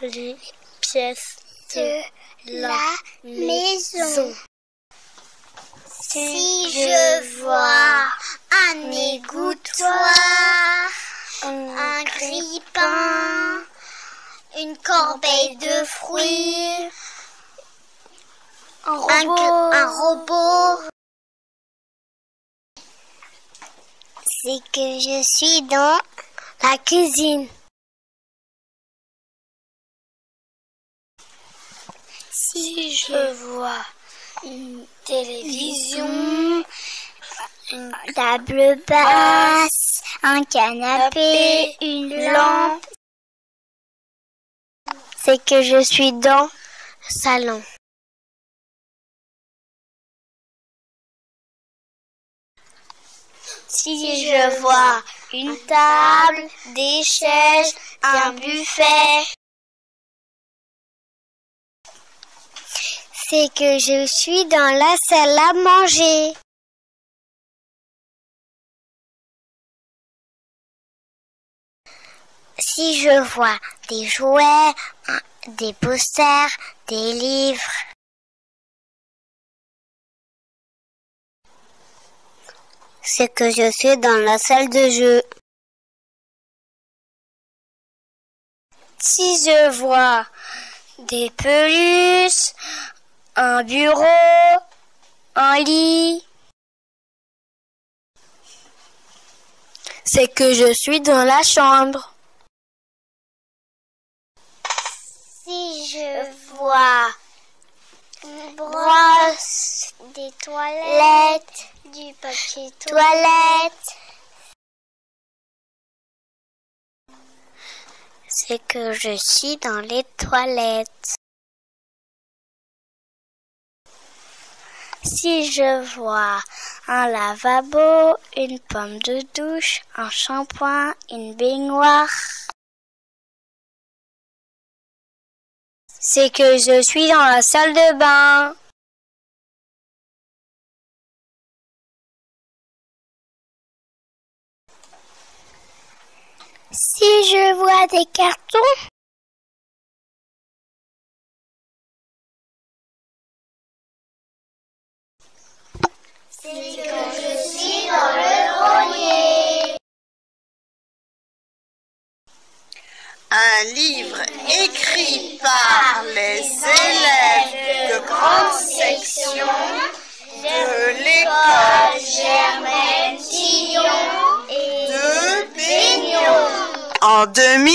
les pièces de la maison. Si je vois un égouttoir, un grille-pain, une corbeille de fruits, un un, robot, un robot, c'est que je suis dans la cuisine, si je vois une télévision, une table basse, un canapé, une lampe. lampe. c'est que je suis dans le salon. Si je vois une table, des chaises, un buffet, C'est que je suis dans la salle à manger. si je vois des jouets, des posters, des livres, C'est que je suis dans la salle de jeu. Si je vois des peluches, un bureau, un lit, c'est que je suis dans la chambre. si je vois une brosse, des toilettes, du papier toilette, C'est que je suis dans les toilettes. Si je vois un lavabo, une pomme de douche, un shampoing, une baignoire, c'est que je suis dans la salle de bain. si je vois des cartons, que je suis dans le grenier. Un livre écrit par les élèves de grande section de l'école Germaine Tillon et de Baignon. En 2000,